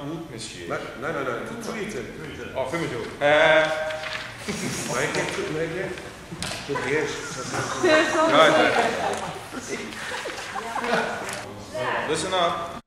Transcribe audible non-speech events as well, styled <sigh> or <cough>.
goed, misschien. Nee, nee, nee, oh, <laughs> nee. nej, nej, Oh, Doe niet. Ja, ook. Eh, Nej, inte. het det. Ja, listen up.